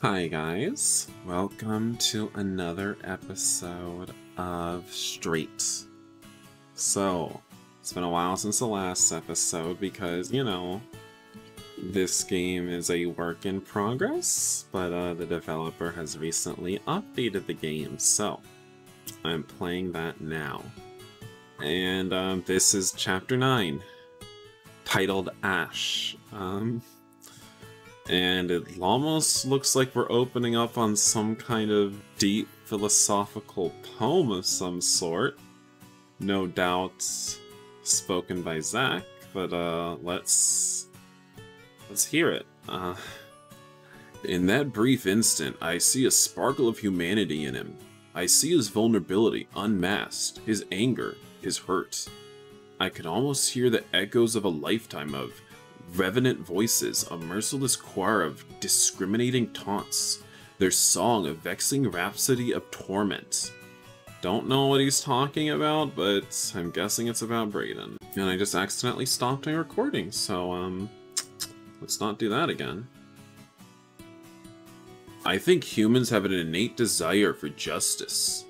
Hi guys, welcome to another episode of Straight. So, it's been a while since the last episode because, you know, this game is a work in progress, but uh, the developer has recently updated the game, so I'm playing that now. And um, this is Chapter 9, titled Ash. Um, and it almost looks like we're opening up on some kind of deep philosophical poem of some sort. No doubt spoken by Zack, but uh, let's let's hear it. Uh, in that brief instant, I see a sparkle of humanity in him. I see his vulnerability unmasked, his anger, his hurt. I could almost hear the echoes of a lifetime of revenant voices, a merciless choir of discriminating taunts, their song a vexing rhapsody of torment. Don't know what he's talking about, but I'm guessing it's about Brayden. And I just accidentally stopped my recording, so um, let's not do that again. I think humans have an innate desire for justice.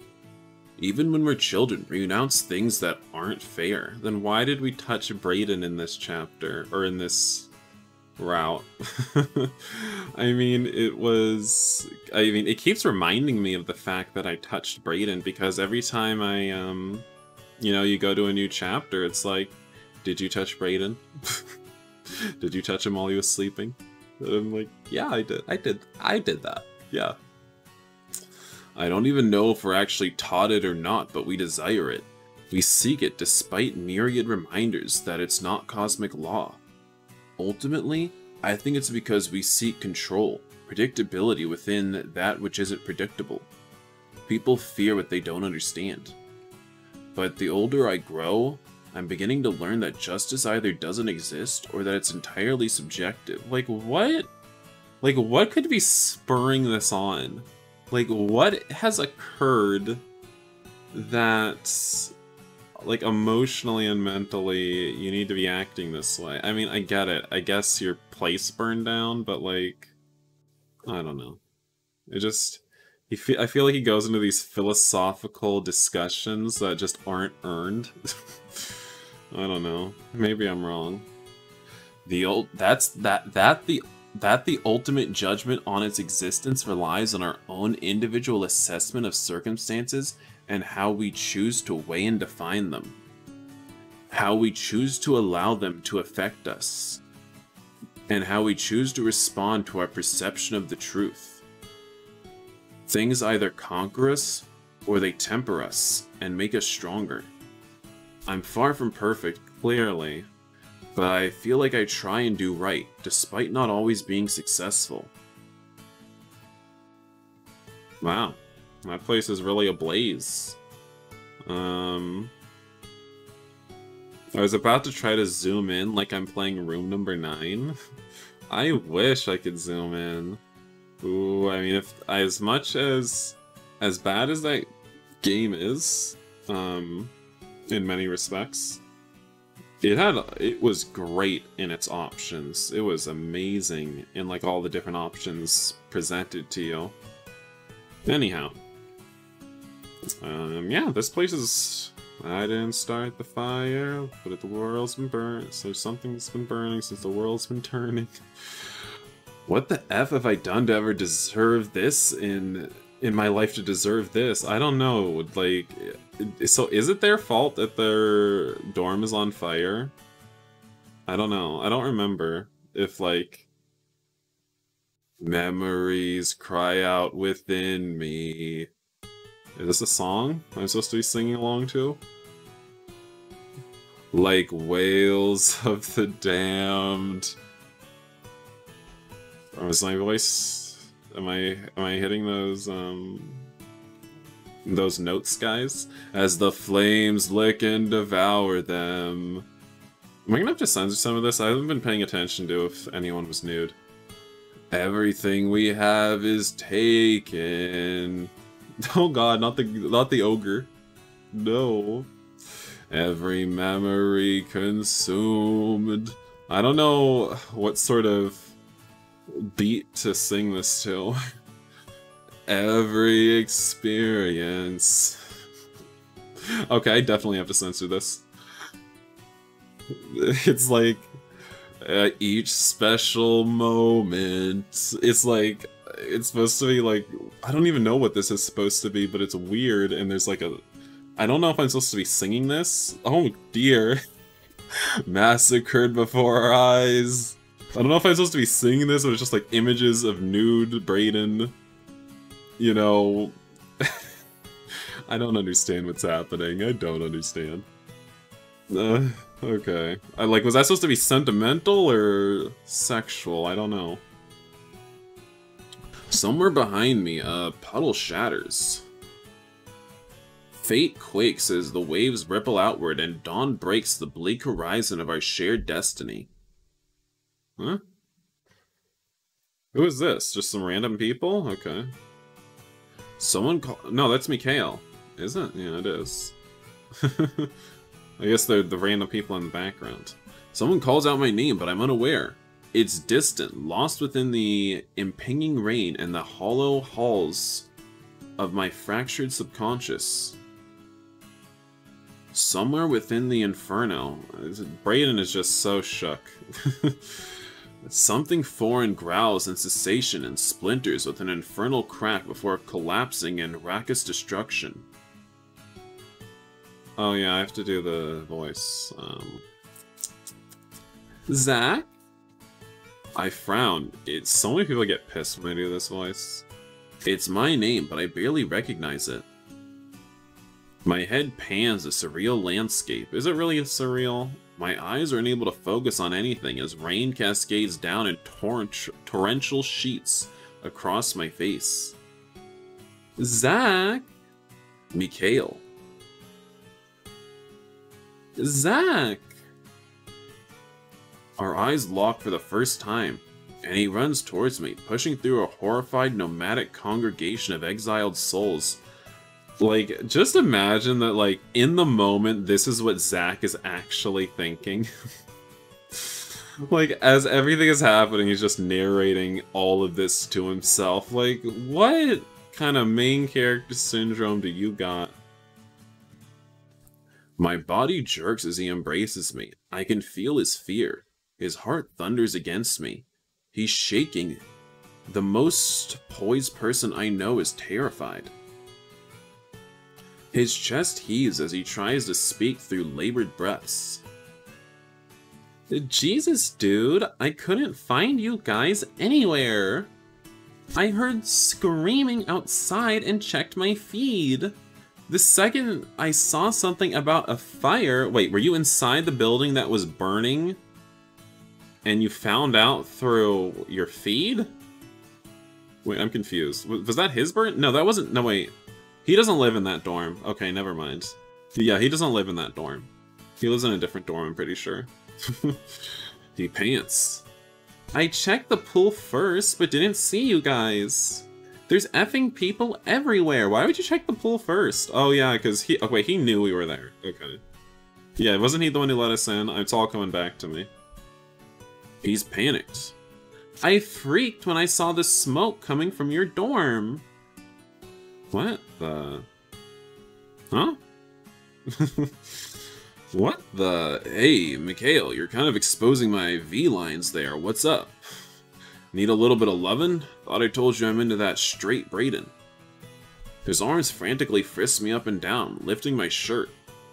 Even when we're children, we renounce things that aren't fair. Then why did we touch Brayden in this chapter, or in this route? I mean, it was... I mean, it keeps reminding me of the fact that I touched Brayden, because every time I, um... You know, you go to a new chapter, it's like, did you touch Brayden? did you touch him while he was sleeping? And I'm like, yeah, I did. I did. I did that. Yeah. I don't even know if we're actually taught it or not, but we desire it. We seek it despite myriad reminders that it's not cosmic law. Ultimately, I think it's because we seek control, predictability within that which isn't predictable. People fear what they don't understand. But the older I grow, I'm beginning to learn that justice either doesn't exist or that it's entirely subjective. Like, what? Like, what could be spurring this on? Like, what has occurred that, like, emotionally and mentally you need to be acting this way? I mean, I get it. I guess your place burned down, but, like, I don't know. It just... He fe I feel like he goes into these philosophical discussions that just aren't earned. I don't know. Maybe I'm wrong. The old that's that that the that the ultimate judgment on its existence relies on our own individual assessment of circumstances and how we choose to weigh and define them. How we choose to allow them to affect us. And how we choose to respond to our perception of the truth. Things either conquer us or they temper us and make us stronger. I'm far from perfect, clearly, but I feel like I try and do right, despite not always being successful. Wow, that place is really ablaze. Um, I was about to try to zoom in like I'm playing room number 9. I wish I could zoom in. Ooh, I mean, if as much as as bad as that game is, um, in many respects, it had it was great in its options. It was amazing in like all the different options presented to you. Anyhow, um, yeah, this place is. I didn't start the fire, but the world's been burnt, so something's been burning since the world's been turning. What the f have I done to ever deserve this in in my life to deserve this? I don't know. Like, so is it their fault that their dorm is on fire? I don't know. I don't remember if like memories cry out within me. Is this a song I'm supposed to be singing along to? Like wails of the damned. Or is my voice? Am I am I hitting those um those notes, guys? As the flames lick and devour them. Am I gonna have to censor some of this? I haven't been paying attention to if anyone was nude. Everything we have is taken. Oh god, not the not the ogre. No. Every memory consumed. I don't know what sort of beat to sing this to. every experience. okay, I definitely have to censor this. It's like at each special moment. It's like it's supposed to be like I don't even know what this is supposed to be, but it's weird and there's like a I don't know if I'm supposed to be singing this. Oh dear. Massacred before our eyes. I don't know if I'm supposed to be singing this or it's just like images of nude Brayden. You know, I don't understand what's happening. I don't understand. Uh, okay. I, like, was that supposed to be sentimental or sexual? I don't know. Somewhere behind me, a puddle shatters. Fate quakes as the waves ripple outward and dawn breaks the bleak horizon of our shared destiny. Huh? Who is this? Just some random people? Okay. Someone call- No, that's Mikhail. Is it? Yeah, it is. I guess they're the random people in the background. Someone calls out my name, but I'm unaware. It's distant, lost within the impinging rain and the hollow halls of my fractured subconscious. Somewhere within the inferno. Brayden is just so shook. Something foreign growls in cessation and splinters with an infernal crack before collapsing in raucous destruction. Oh yeah, I have to do the voice. Um, Zack? I frown. It's so many people get pissed when I do this voice. It's my name, but I barely recognize it. My head pans a surreal landscape. Is it really a surreal? My eyes are unable to focus on anything as rain cascades down in torrent torrential sheets across my face. Zack? Mikhail. Zack! Our eyes lock for the first time, and he runs towards me, pushing through a horrified nomadic congregation of exiled souls. Like, just imagine that, like, in the moment, this is what Zack is actually thinking. like, as everything is happening, he's just narrating all of this to himself. Like, what kind of main character syndrome do you got? My body jerks as he embraces me. I can feel his fear. His heart thunders against me. He's shaking. The most poised person I know is terrified. His chest heaves as he tries to speak through labored breaths. Jesus, dude, I couldn't find you guys anywhere. I heard screaming outside and checked my feed. The second I saw something about a fire... Wait, were you inside the building that was burning? And you found out through your feed? Wait, I'm confused. Was that his burn? No, that wasn't... No, wait. He doesn't live in that dorm. Okay, never mind. Yeah, he doesn't live in that dorm. He lives in a different dorm, I'm pretty sure. he pants. I checked the pool first, but didn't see you guys. There's effing people everywhere. Why would you check the pool first? Oh yeah, because he- oh wait, he knew we were there. Okay. Yeah, wasn't he the one who let us in? It's all coming back to me. He's panicked. I freaked when I saw the smoke coming from your dorm. What the... Huh? what the... Hey, Mikhail, you're kind of exposing my V-lines there. What's up? Need a little bit of lovin'? Thought I told you I'm into that straight Brayden. His arms frantically frisk me up and down, lifting my shirt.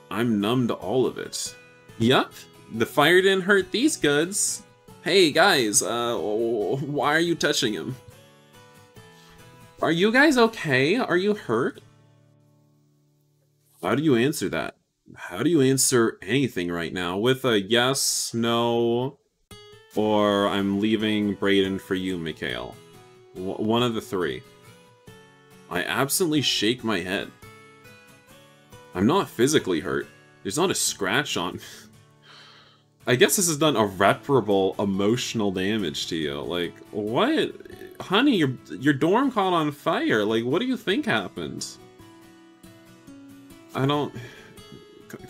I'm numb to all of it. Yup, the fire didn't hurt these goods. Hey guys, uh, why are you touching him? Are you guys okay? Are you hurt? How do you answer that? How do you answer anything right now? With a yes, no, or I'm leaving Brayden for you, Mikhail. W one of the three. I absently shake my head. I'm not physically hurt. There's not a scratch on... I guess this has done irreparable emotional damage to you. Like, what? Honey, your, your dorm caught on fire. Like, what do you think happened? I don't...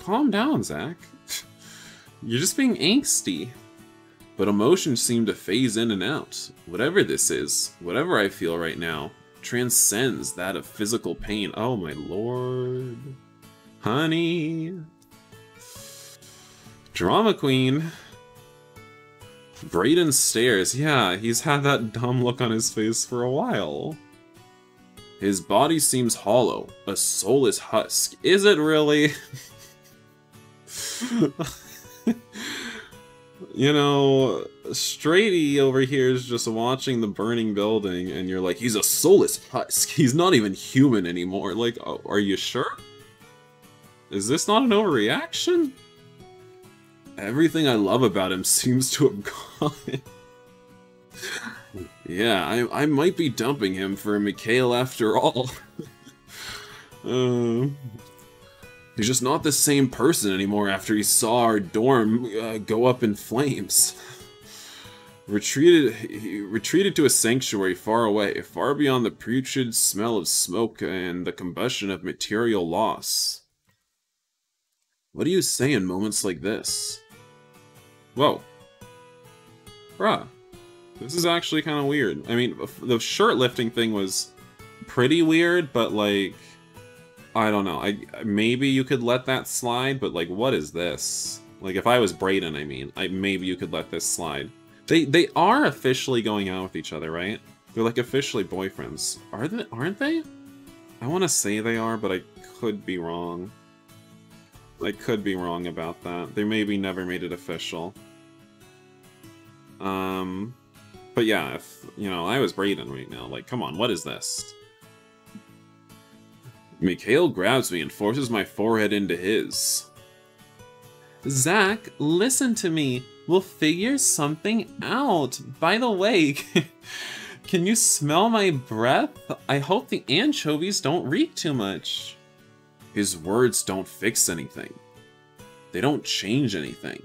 Calm down, Zack. You're just being angsty. But emotions seem to phase in and out. Whatever this is, whatever I feel right now, transcends that of physical pain. Oh my lord. Honey. Drama queen. Brayden stares. Yeah, he's had that dumb look on his face for a while. His body seems hollow, a soulless husk. Is it really? you know, Straighty over here is just watching the burning building, and you're like, he's a soulless husk. He's not even human anymore. Like, oh, are you sure? Is this not an overreaction? Everything I love about him seems to have gone. yeah, I, I might be dumping him for Mikhail after all. uh, he's just not the same person anymore after he saw our dorm uh, go up in flames. Retreated, he retreated to a sanctuary far away, far beyond the putrid smell of smoke and the combustion of material loss. What do you say in moments like this? Whoa. Bruh. This is actually kind of weird. I mean, the shirt lifting thing was pretty weird, but like... I don't know. I Maybe you could let that slide, but like, what is this? Like, if I was Brayden, I mean, I, maybe you could let this slide. They they are officially going out with each other, right? They're like officially boyfriends. Are they? Aren't they? I want to say they are, but I could be wrong. I could be wrong about that. They maybe never made it official. Um, but yeah, if, you know, I was Brayden right now. Like, come on, what is this? Mikhail grabs me and forces my forehead into his. Zach, listen to me. We'll figure something out. By the way, can you smell my breath? I hope the anchovies don't reek too much. His words don't fix anything. They don't change anything.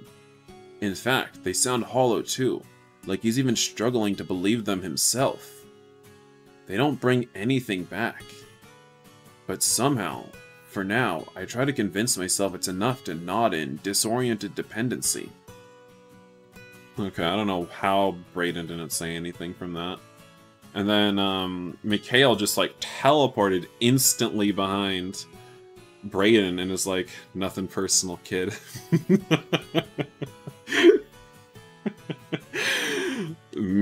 In fact, they sound hollow too, like he's even struggling to believe them himself. They don't bring anything back. But somehow, for now, I try to convince myself it's enough to nod in disoriented dependency. Okay, I don't know how Brayden didn't say anything from that. And then um, Mikhail just like teleported instantly behind Brayden and is like, nothing personal, kid.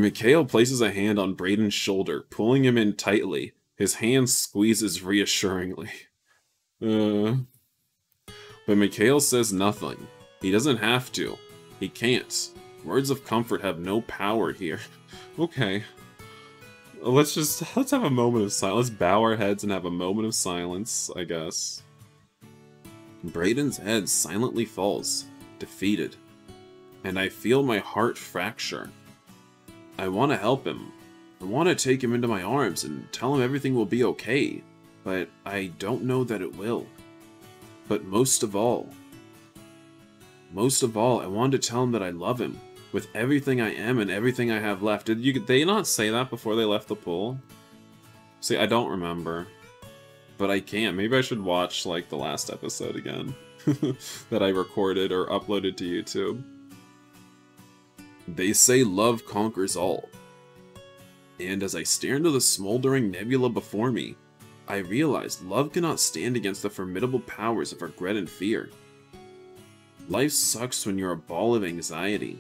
Mikhail places a hand on Brayden's shoulder, pulling him in tightly. His hand squeezes reassuringly. Uh, but Mikhail says nothing. He doesn't have to. He can't. Words of comfort have no power here. okay. Let's just, let's have a moment of silence. Let's bow our heads and have a moment of silence, I guess. Brayden's head silently falls, defeated. And I feel my heart fracture. I want to help him. I want to take him into my arms and tell him everything will be okay, but I don't know that it will. But most of all, most of all, I want to tell him that I love him with everything I am and everything I have left. Did you they not say that before they left the pool? See, I don't remember. But I can't. Maybe I should watch like the last episode again that I recorded or uploaded to YouTube. They say love conquers all. And as I stare into the smoldering nebula before me, I realize love cannot stand against the formidable powers of regret and fear. Life sucks when you're a ball of anxiety,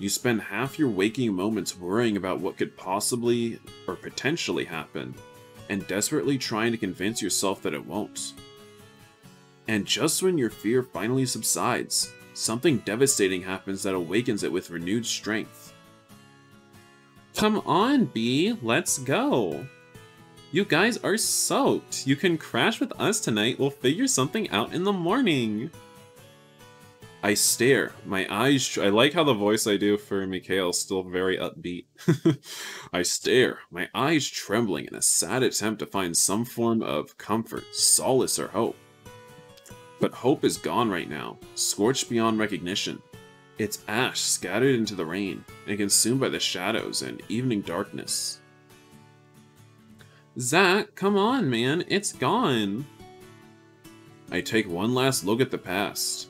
you spend half your waking moments worrying about what could possibly or potentially happen, and desperately trying to convince yourself that it won't. And just when your fear finally subsides, something devastating happens that awakens it with renewed strength. Come on, B, let's go! You guys are soaked! You can crash with us tonight, we'll figure something out in the morning! I stare. My eyes. I like how the voice I do for Mikhail is still very upbeat. I stare, my eyes trembling in a sad attempt to find some form of comfort, solace, or hope. But hope is gone right now, scorched beyond recognition. It's ash scattered into the rain and consumed by the shadows and evening darkness. Zack, come on, man, it's gone. I take one last look at the past.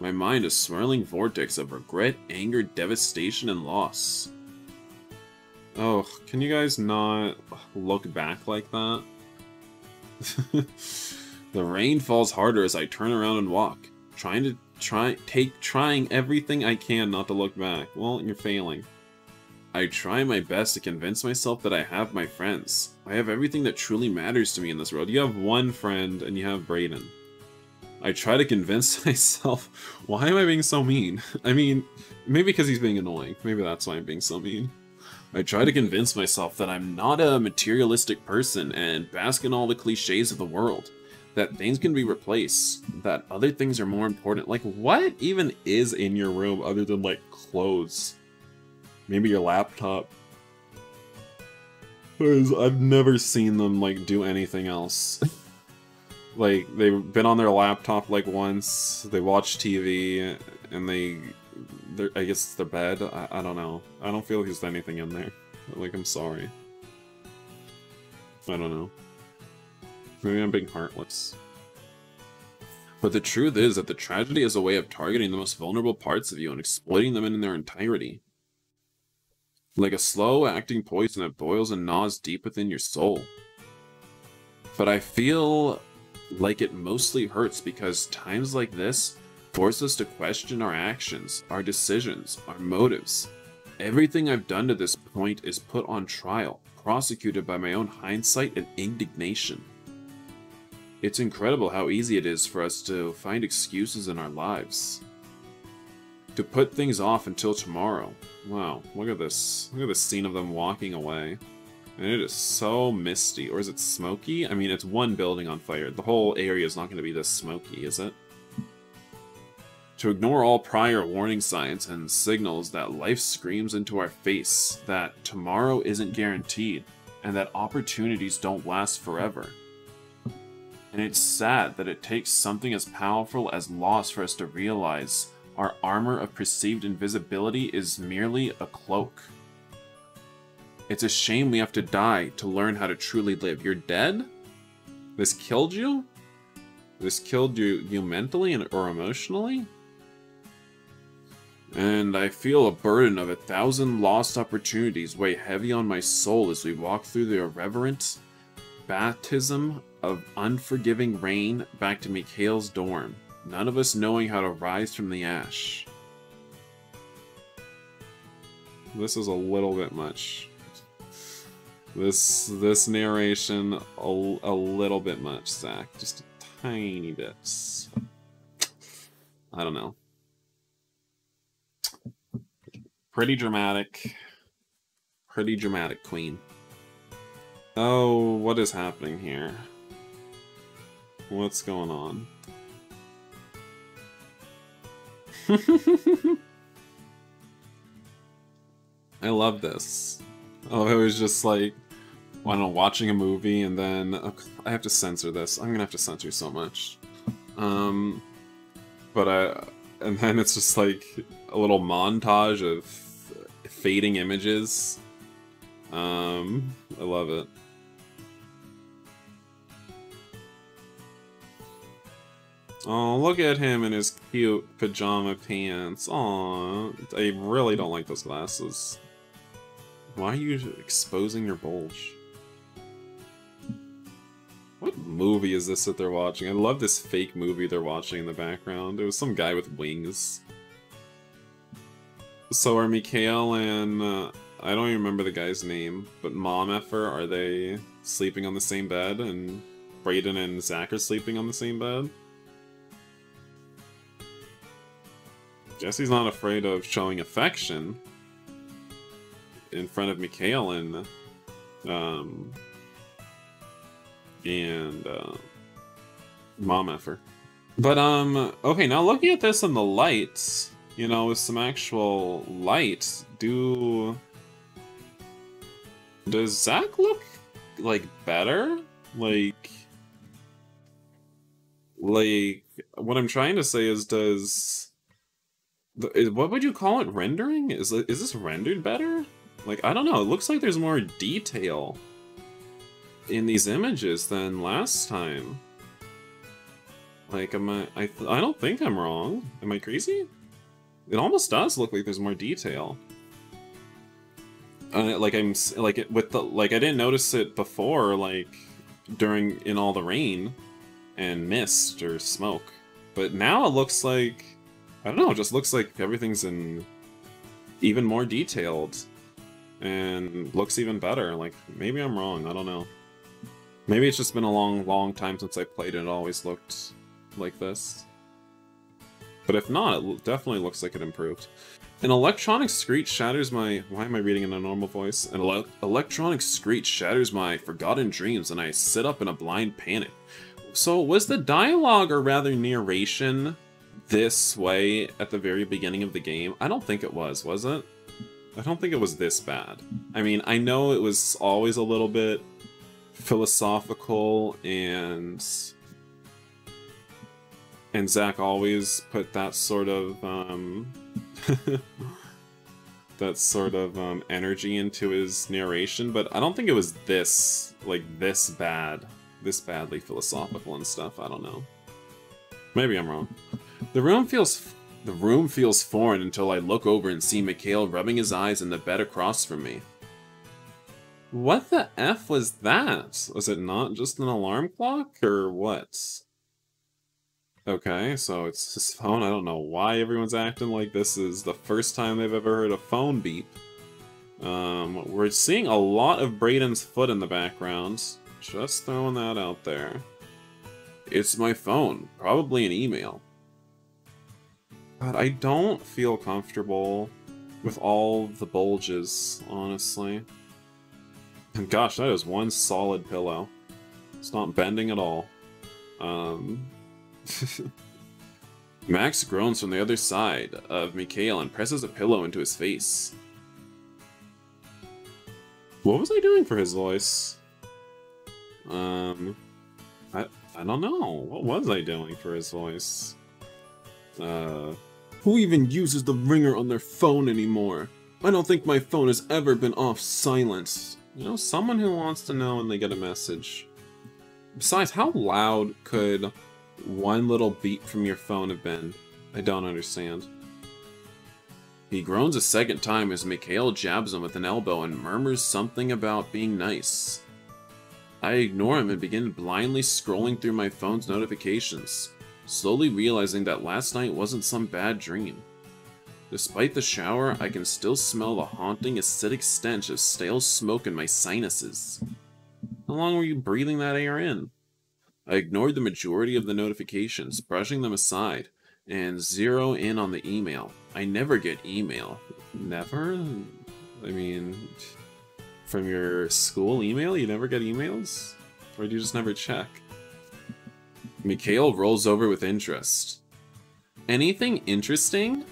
My mind a swirling vortex of regret, anger, devastation, and loss. Oh, can you guys not look back like that? the rain falls harder as I turn around and walk, trying to try take trying everything I can not to look back. Well, you're failing. I try my best to convince myself that I have my friends. I have everything that truly matters to me in this world. You have one friend and you have Brayden. I try to convince myself, why am I being so mean? I mean, maybe because he's being annoying. Maybe that's why I'm being so mean. I try to convince myself that I'm not a materialistic person and bask in all the cliches of the world. That things can be replaced. That other things are more important. Like, what even is in your room other than, like, clothes? Maybe your laptop. I've never seen them, like, do anything else. like, they've been on their laptop, like, once, they watch TV, and they... I guess it's their bed? I, I don't know. I don't feel like there's anything in there. Like, I'm sorry. I don't know. Maybe I'm being heartless. But the truth is that the tragedy is a way of targeting the most vulnerable parts of you and exploiting them in their entirety like a slow acting poison that boils and gnaws deep within your soul. But I feel like it mostly hurts because times like this force us to question our actions, our decisions, our motives. Everything I've done to this point is put on trial, prosecuted by my own hindsight and indignation. It's incredible how easy it is for us to find excuses in our lives to put things off until tomorrow. Wow, look at this. Look at this scene of them walking away. And it is so misty. Or is it smoky? I mean, it's one building on fire. The whole area is not going to be this smoky, is it? To ignore all prior warning signs and signals that life screams into our face that tomorrow isn't guaranteed and that opportunities don't last forever. And it's sad that it takes something as powerful as loss for us to realize our armor of perceived invisibility is merely a cloak. It's a shame we have to die to learn how to truly live. You're dead? This killed you? This killed you, you mentally and, or emotionally? And I feel a burden of a thousand lost opportunities weigh heavy on my soul as we walk through the irreverent baptism of unforgiving rain back to Mikhail's dorm none of us knowing how to rise from the ash. This is a little bit much. This this narration a, a little bit much, Zack. Just a tiny bit. I don't know. Pretty dramatic. Pretty dramatic, Queen. Oh, what is happening here? What's going on? I love this. Oh, it was just like, I don't know, watching a movie and then oh, I have to censor this. I'm gonna have to censor so much. Um, but I, and then it's just like a little montage of fading images. Um, I love it. Oh, look at him in his cute pajama pants. Aw, I really don't like those glasses. Why are you exposing your bulge? What movie is this that they're watching? I love this fake movie they're watching in the background. It was some guy with wings. So are Mikhail and... Uh, I don't even remember the guy's name, but Mom Effer, are they sleeping on the same bed? And Brayden and Zack are sleeping on the same bed? Jesse's not afraid of showing affection in front of Mikhail and um and uh, mom effer. But um okay, now looking at this in the lights, you know, with some actual light, do does Zack look like better? Like like what I'm trying to say is does what would you call it? Rendering? Is is this rendered better? Like I don't know. It looks like there's more detail in these images than last time. Like am I? I I don't think I'm wrong. Am I crazy? It almost does look like there's more detail. uh, like I'm like it with the like I didn't notice it before like during in all the rain and mist or smoke, but now it looks like I don't know. It just looks like everything's in even more detailed and looks even better. Like maybe I'm wrong. I don't know. Maybe it's just been a long, long time since I played and It always looked like this. But if not, it definitely looks like it improved. An electronic screech shatters my... Why am I reading in a normal voice? An ele electronic screech shatters my forgotten dreams and I sit up in a blind panic. So was the dialogue, or rather narration, this way at the very beginning of the game? I don't think it was, was it? I don't think it was this bad. I mean, I know it was always a little bit philosophical and and Zack always put that sort of um, that sort of um, energy into his narration, but I don't think it was this, like, this bad, this badly philosophical and stuff, I don't know. Maybe I'm wrong. The room feels... The room feels foreign until I look over and see Mikhail rubbing his eyes in the bed across from me. What the F was that? Was it not just an alarm clock, or what? Okay, so it's his phone. I don't know why everyone's acting like this is the first time they've ever heard a phone beep. Um, we're seeing a lot of Brayden's foot in the background. Just throwing that out there. It's my phone. Probably an email. But I don't feel comfortable with all the bulges, honestly. And gosh, that is one solid pillow. It's not bending at all. Um, Max groans from the other side of Mikhail and presses a pillow into his face. What was I doing for his voice? Um, I, I don't know. What was I doing for his voice? Uh, who even uses the ringer on their phone anymore? I don't think my phone has ever been off silence. You know, someone who wants to know when they get a message. Besides, how loud could one little beep from your phone have been? I don't understand. He groans a second time as Mikhail jabs him with an elbow and murmurs something about being nice. I ignore him and begin blindly scrolling through my phone's notifications, slowly realizing that last night wasn't some bad dream. Despite the shower, I can still smell the haunting acidic stench of stale smoke in my sinuses. How long were you breathing that air in? I ignored the majority of the notifications, brushing them aside, and zero in on the email. I never get email. Never? I mean, from your school email, you never get emails? Or do you just never check? Mikhail rolls over with interest. Anything interesting?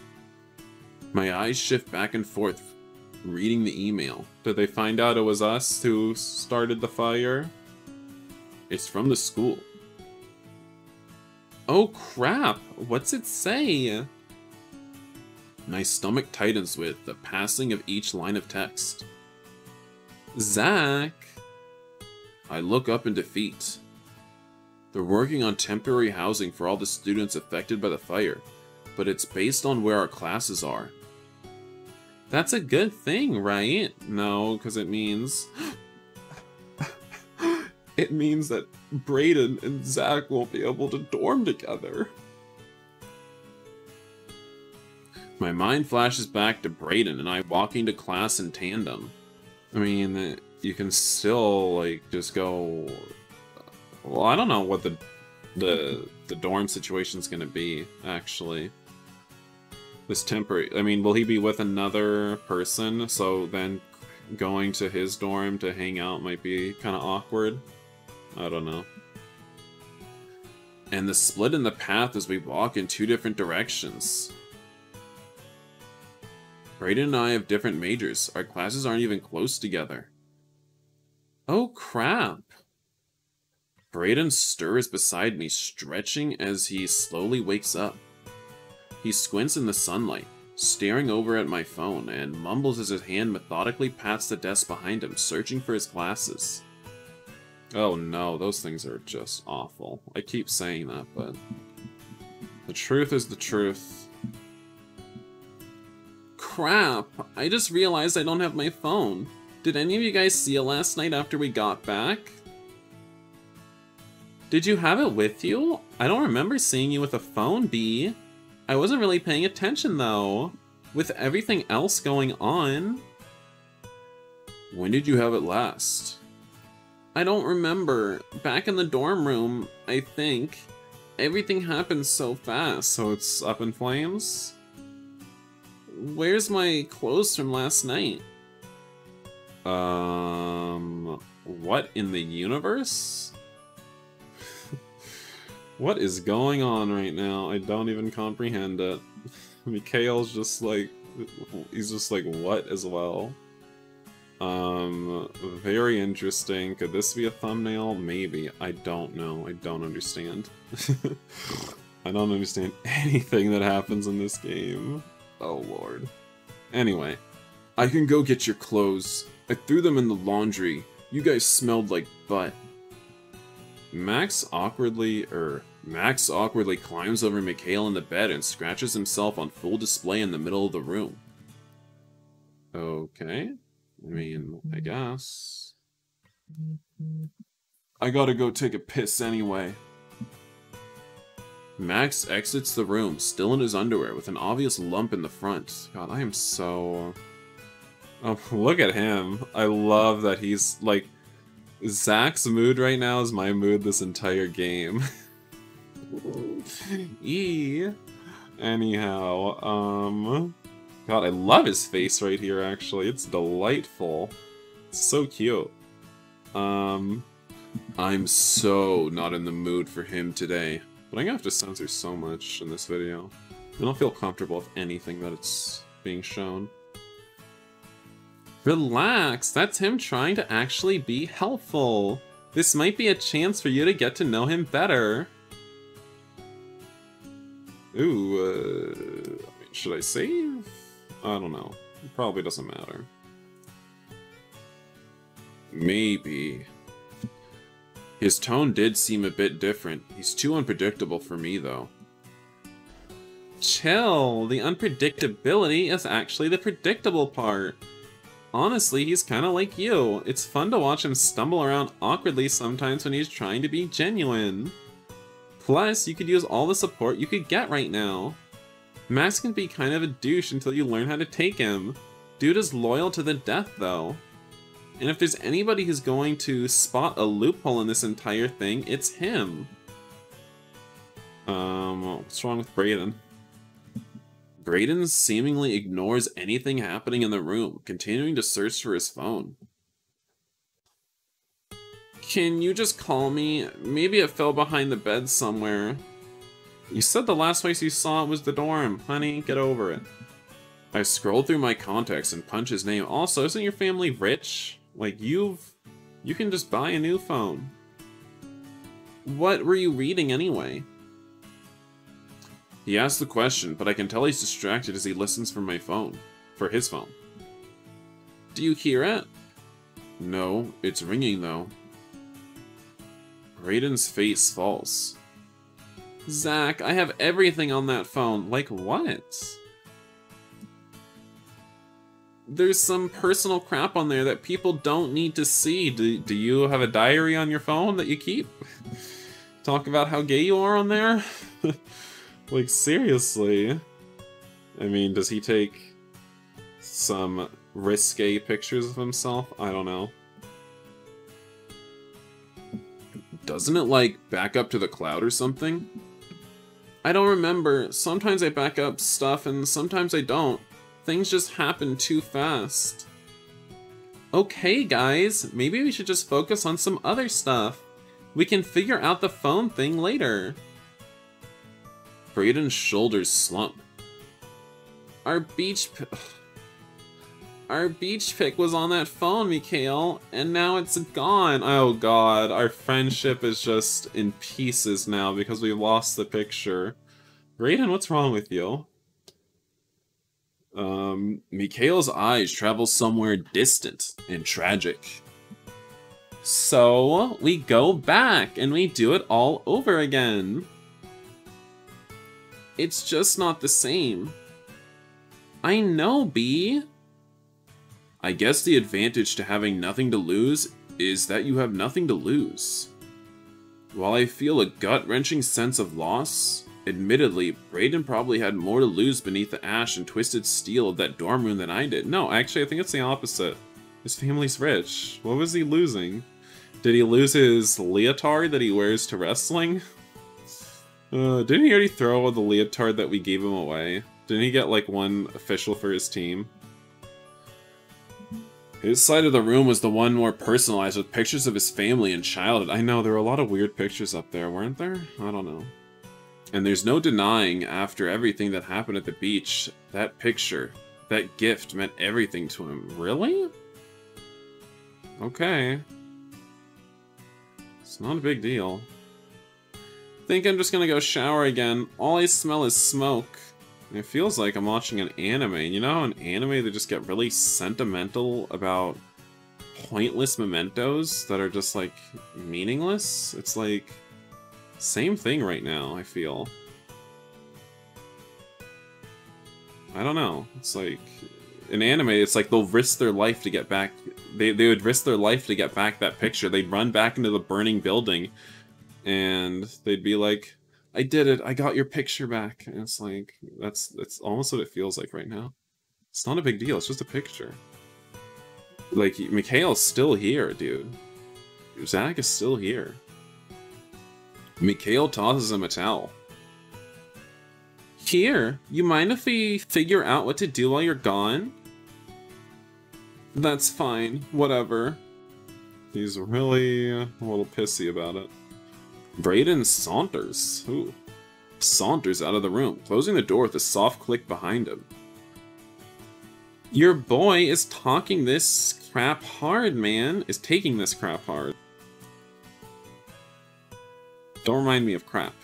My eyes shift back and forth, reading the email. Did they find out it was us who started the fire? It's from the school. Oh crap! What's it say? My stomach tightens with the passing of each line of text. Zack! I look up in defeat. They're working on temporary housing for all the students affected by the fire, but it's based on where our classes are. That's a good thing, right? No, because it means it means that Brayden and Zack won't be able to dorm together. My mind flashes back to Brayden and I walking to class in tandem. I mean, you can still, like, just go... Well, I don't know what the the the dorm situation's gonna be, actually. This temporary... I mean, will he be with another person, so then going to his dorm to hang out might be kind of awkward? I don't know. And the split in the path as we walk in two different directions. Brayden and I have different majors. Our classes aren't even close together. Oh crap. Brayden stirs beside me, stretching as he slowly wakes up. He squints in the sunlight, staring over at my phone, and mumbles as his hand methodically pats the desk behind him, searching for his glasses. Oh no, those things are just awful. I keep saying that, but... The truth is the truth. crap! I just realized I don't have my phone. Did any of you guys see it last night after we got back? Did you have it with you? I don't remember seeing you with a phone, B. I wasn't really paying attention though, with everything else going on. When did you have it last? I don't remember. Back in the dorm room, I think. Everything happened so fast. So it's up in flames? Where's my clothes from last night? Um, what in the universe? What is going on right now? I don't even comprehend it. Mikhail's just like, he's just like, what as well? Um, very interesting. Could this be a thumbnail? Maybe. I don't know. I don't understand. I don't understand anything that happens in this game. Oh lord. Anyway, I can go get your clothes. I threw them in the laundry. You guys smelled like butt. Max awkwardly, er, Max awkwardly climbs over Mikhail in the bed and scratches himself on full display in the middle of the room. Okay. I mean, I guess. I gotta go take a piss anyway. Max exits the room, still in his underwear, with an obvious lump in the front. God, I am so... Oh, look at him. I love that he's, like... Zack's mood right now is my mood this entire game. e. Anyhow, um... God, I love his face right here, actually. It's delightful. It's so cute. Um... I'm so not in the mood for him today. But I'm gonna have to censor so much in this video. I don't feel comfortable with anything that it's being shown. Relax, that's him trying to actually be helpful. This might be a chance for you to get to know him better. Ooh, uh, should I save? I don't know. It probably doesn't matter. Maybe. His tone did seem a bit different. He's too unpredictable for me, though. Chill! The unpredictability is actually the predictable part. Honestly, he's kinda like you. It's fun to watch him stumble around awkwardly sometimes when he's trying to be genuine. Plus, you could use all the support you could get right now. Max can be kind of a douche until you learn how to take him. Dude is loyal to the death, though. And if there's anybody who's going to spot a loophole in this entire thing, it's him. Um, what's wrong with Brayden? Brayden seemingly ignores anything happening in the room, continuing to search for his phone. Can you just call me? Maybe it fell behind the bed somewhere. You said the last place you saw it was the dorm. Honey, get over it. I scrolled through my contacts and punched his name. Also, isn't your family rich? Like, you've... You can just buy a new phone. What were you reading anyway? He asked the question, but I can tell he's distracted as he listens for my phone. For his phone. Do you hear it? No, it's ringing though. Brayden's face falls. Zack, I have everything on that phone. Like what? there's some personal crap on there that people don't need to see. Do, do you have a diary on your phone that you keep? Talk about how gay you are on there? like, seriously. I mean, does he take some risque pictures of himself? I don't know. Doesn't it, like, back up to the cloud or something? I don't remember. Sometimes I back up stuff and sometimes I don't. Things just happen too fast. Okay, guys, maybe we should just focus on some other stuff. We can figure out the phone thing later. Brayden's shoulders slump. Our beach... Our beach pic was on that phone, Mikhail, and now it's gone. Oh god, our friendship is just in pieces now because we lost the picture. Brayden, what's wrong with you? Um, Mikhail's eyes travel somewhere distant and tragic. So, we go back and we do it all over again. It's just not the same. I know, B. I guess the advantage to having nothing to lose is that you have nothing to lose. While I feel a gut-wrenching sense of loss, admittedly, Brayden probably had more to lose beneath the ash and twisted steel of that dorm room than I did. No, actually, I think it's the opposite. His family's rich. What was he losing? Did he lose his leotard that he wears to wrestling? Uh, didn't he already throw the leotard that we gave him away? Didn't he get like one official for his team? His side of the room was the one more personalized with pictures of his family and childhood. I know, there were a lot of weird pictures up there, weren't there? I don't know. And there's no denying, after everything that happened at the beach, that picture, that gift meant everything to him. Really? Okay. It's not a big deal. Think I'm just gonna go shower again. All I smell is smoke. It feels like I'm watching an anime. You know an anime they just get really sentimental about pointless mementos that are just like meaningless? It's like same thing right now, I feel. I don't know. It's like in anime, it's like they'll risk their life to get back. They, they would risk their life to get back that picture. They'd run back into the burning building and they'd be like, I did it. I got your picture back. And it's like, that's, that's almost what it feels like right now. It's not a big deal. It's just a picture. Like, Mikhail's still here, dude. Zack is still here. Mikhail tosses him a towel. Here, you mind if we figure out what to do while you're gone? That's fine, whatever. He's really a little pissy about it. Brayden saunters. Ooh. Saunters out of the room, closing the door with a soft click behind him. Your boy is talking this crap hard, man. Is taking this crap hard. Don't remind me of crap.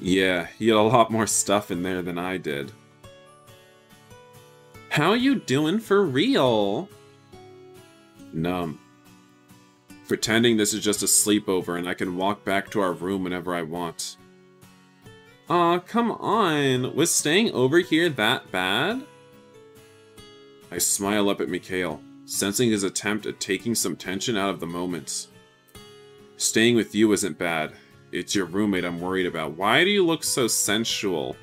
Yeah, he had a lot more stuff in there than I did. How you doing for real? Numb. Pretending this is just a sleepover and I can walk back to our room whenever I want. Aw, come on. Was staying over here that bad? I smile up at Mikhail, sensing his attempt at taking some tension out of the moment. Staying with you isn't bad. It's your roommate I'm worried about. Why do you look so sensual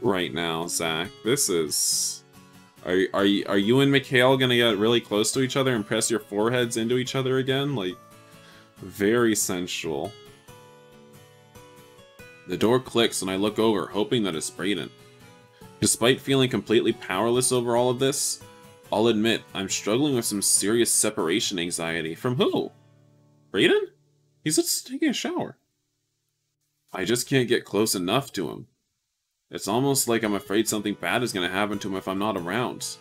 right now, Zack? This is... Are, are, you, are you and Mikhail gonna get really close to each other and press your foreheads into each other again? Like, very sensual. The door clicks and I look over, hoping that it's Brayden. Despite feeling completely powerless over all of this, I'll admit I'm struggling with some serious separation anxiety. From who? Brayden? He's just taking a shower. I just can't get close enough to him. It's almost like I'm afraid something bad is going to happen to him if I'm not around.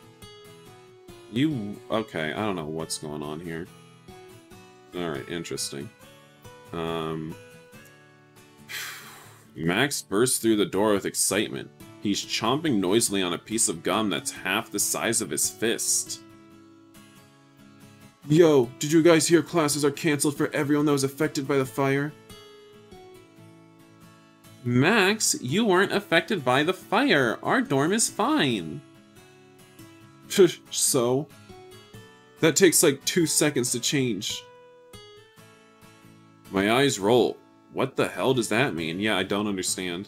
You... Okay, I don't know what's going on here. Alright, interesting. Um... Max bursts through the door with excitement. He's chomping noisily on a piece of gum that's half the size of his fist. Yo, did you guys hear classes are cancelled for everyone that was affected by the fire? Max, you weren't affected by the fire. Our dorm is fine. so? That takes like two seconds to change. My eyes roll. What the hell does that mean? Yeah, I don't understand.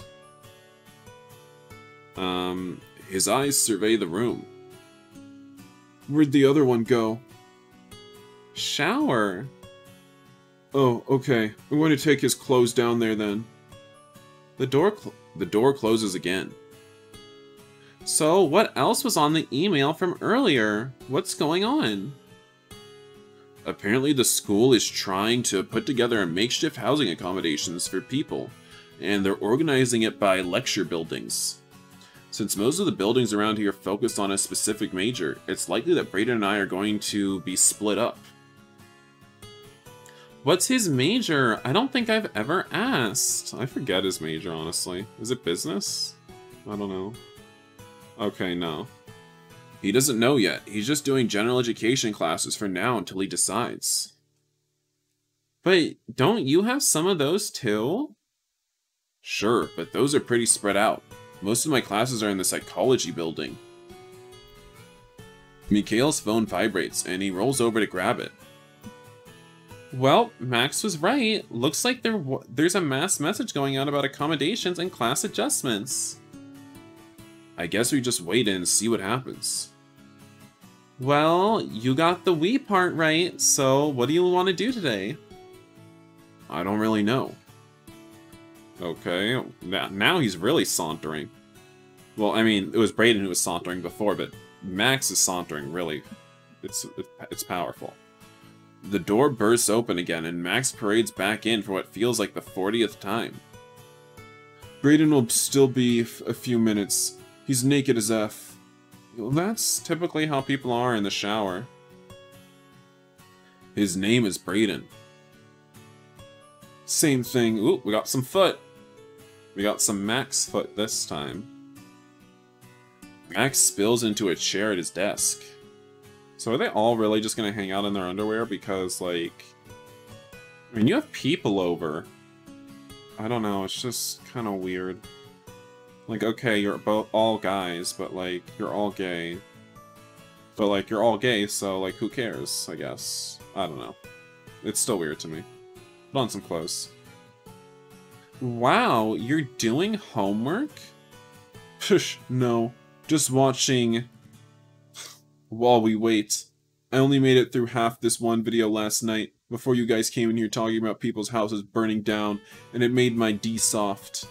Um, his eyes survey the room. Where'd the other one go? Shower. Oh, okay. I'm going to take his clothes down there then. The door, the door closes again. So, what else was on the email from earlier? What's going on? Apparently the school is trying to put together makeshift housing accommodations for people, and they're organizing it by lecture buildings. Since most of the buildings around here focus on a specific major, it's likely that Brayden and I are going to be split up. What's his major? I don't think I've ever asked. I forget his major, honestly. Is it business? I don't know. Okay, no. He doesn't know yet. He's just doing general education classes for now until he decides. But don't you have some of those too? Sure, but those are pretty spread out. Most of my classes are in the psychology building. Mikhail's phone vibrates, and he rolls over to grab it. Well, Max was right. Looks like there there's a mass message going out about accommodations and class adjustments. I guess we just wait and see what happens. Well, you got the we part right, so what do you want to do today? I don't really know. Okay, now he's really sauntering. Well, I mean, it was Brayden who was sauntering before, but Max is sauntering, really. It's, it's powerful. The door bursts open again, and Max parades back in for what feels like the 40th time. Brayden will still be a few minutes. He's naked as F. That's typically how people are in the shower. His name is Brayden. Same thing. Ooh, we got some foot. We got some Max foot this time. Max spills into a chair at his desk. So are they all really just gonna hang out in their underwear? Because, like... I mean, you have people over. I don't know, it's just kind of weird. Like, okay, you're both all guys, but, like, you're all gay. But, like, you're all gay, so, like, who cares, I guess. I don't know. It's still weird to me. Put on some clothes. Wow, you're doing homework? Psh, no. Just watching while we wait. I only made it through half this one video last night before you guys came in here talking about people's houses burning down, and it made my D soft.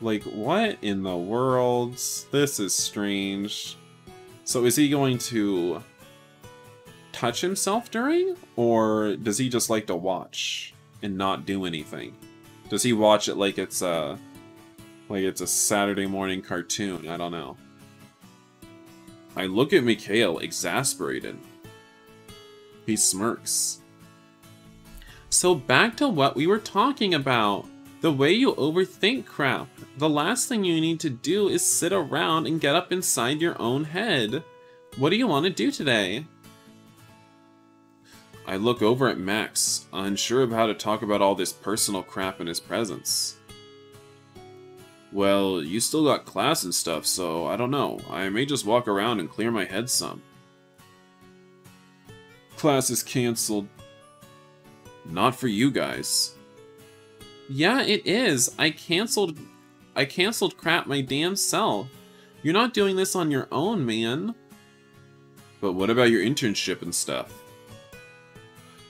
Like, what in the world? This is strange. So is he going to touch himself during? Or does he just like to watch and not do anything? Does he watch it like it's a like it's a Saturday morning cartoon? I don't know. I look at Mikhail, exasperated. He smirks. So back to what we were talking about. The way you overthink crap. The last thing you need to do is sit around and get up inside your own head. What do you want to do today? I look over at Max, unsure of how to talk about all this personal crap in his presence. Well, you still got class and stuff, so I don't know. I may just walk around and clear my head some. Class is cancelled. Not for you guys. Yeah, it is. I canceled I canceled crap my damn self. You're not doing this on your own, man. But what about your internship and stuff?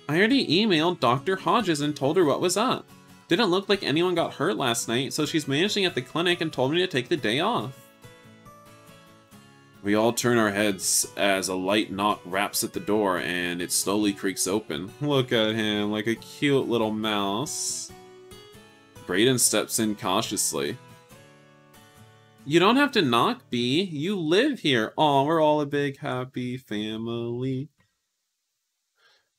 I already emailed Dr. Hodges and told her what was up. Didn't look like anyone got hurt last night, so she's managing at the clinic and told me to take the day off. We all turn our heads as a light knock raps at the door and it slowly creaks open. Look at him, like a cute little mouse. Brayden steps in cautiously. You don't have to knock, B. You live here. Aw, we're all a big happy family.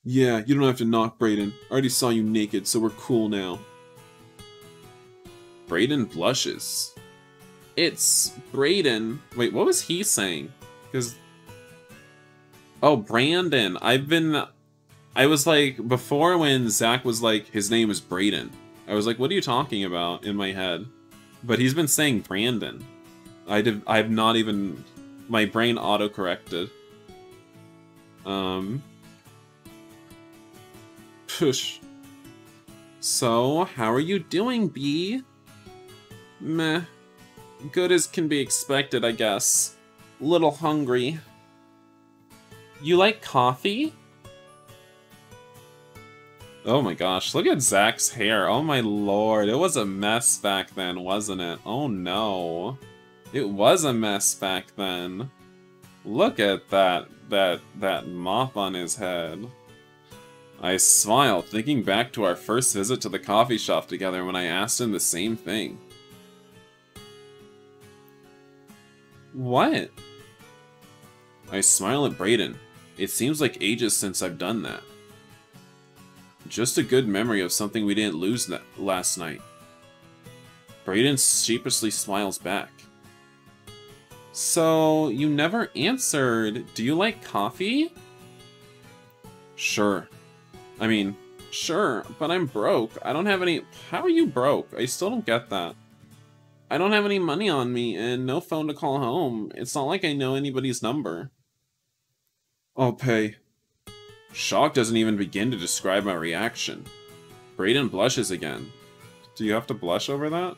Yeah, you don't have to knock, Brayden. I already saw you naked, so we're cool now. Brayden blushes. It's Brayden. Wait, what was he saying? Because... Oh, Brandon. I've been... I was like, before when Zack was like, his name is Brayden. I was like, what are you talking about in my head? But he's been saying Brandon. I did. I've not even. My brain auto-corrected. Um. Push. So, how are you doing, B? Meh. Good as can be expected, I guess. Little hungry. You like coffee? Oh my gosh, look at Zack's hair. Oh my lord, it was a mess back then, wasn't it? Oh no. It was a mess back then. Look at that, that, that mop on his head. I smiled, thinking back to our first visit to the coffee shop together when I asked him the same thing. What? I smile at Brayden. It seems like ages since I've done that. Just a good memory of something we didn't lose last night. Brayden sheepishly smiles back. So, you never answered. Do you like coffee? Sure. I mean, sure, but I'm broke. I don't have any... How are you broke? I still don't get that. I don't have any money on me and no phone to call home. It's not like I know anybody's number. I'll pay. Shock doesn't even begin to describe my reaction. Brayden blushes again. Do you have to blush over that?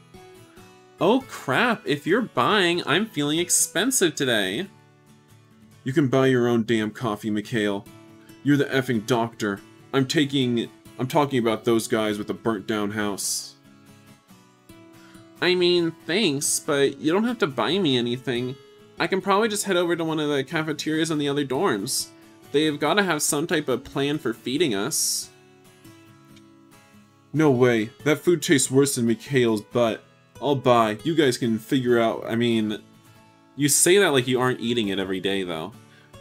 Oh crap, if you're buying, I'm feeling expensive today. You can buy your own damn coffee, Mikhail. You're the effing doctor. I'm taking... I'm talking about those guys with the burnt down house. I mean, thanks, but you don't have to buy me anything. I can probably just head over to one of the cafeterias in the other dorms. They've got to have some type of plan for feeding us. No way. That food tastes worse than Mikhail's butt. I'll buy. You guys can figure out, I mean... You say that like you aren't eating it every day, though.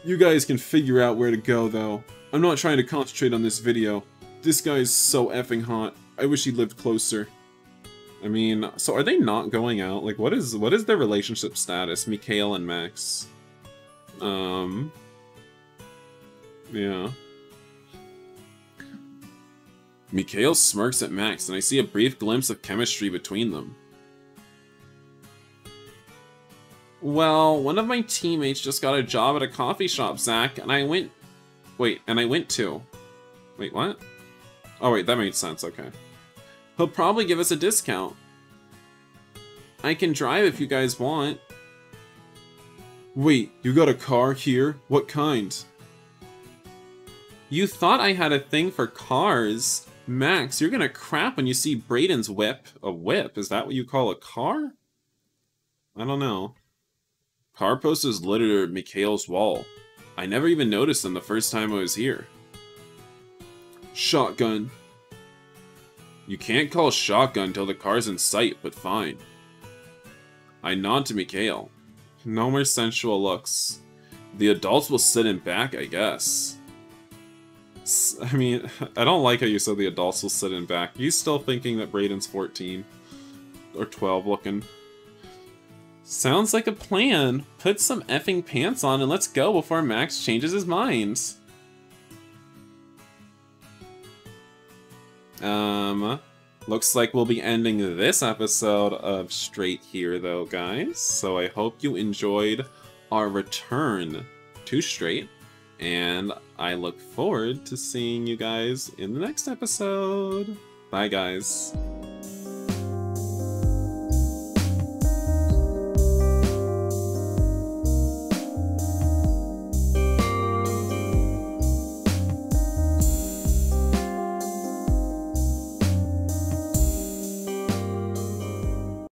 You guys can figure out where to go, though. I'm not trying to concentrate on this video. This guy's so effing hot. I wish he lived closer. I mean, so are they not going out? Like, what is what is their relationship status, Mikhail and Max? Um... Yeah. Mikhail smirks at Max, and I see a brief glimpse of chemistry between them. Well, one of my teammates just got a job at a coffee shop, Zack, and I went... Wait, and I went to... Wait, what? Oh wait, that made sense, okay. He'll probably give us a discount. I can drive if you guys want. Wait, you got a car here? What kind? You thought I had a thing for cars. Max, you're gonna crap when you see Brayden's whip. A whip? Is that what you call a car? I don't know. Car posters littered Mikhail's wall. I never even noticed them the first time I was here. Shotgun. You can't call shotgun till the car's in sight, but fine. I nod to Mikhail. No more sensual looks. The adults will sit in back, I guess. I mean, I don't like how you said the adults will sit in back. You still thinking that Brayden's 14. Or 12 looking. Sounds like a plan. Put some effing pants on and let's go before Max changes his mind. Um, looks like we'll be ending this episode of Straight here, though, guys. So I hope you enjoyed our return to Straight, and I look forward to seeing you guys in the next episode. Bye, guys.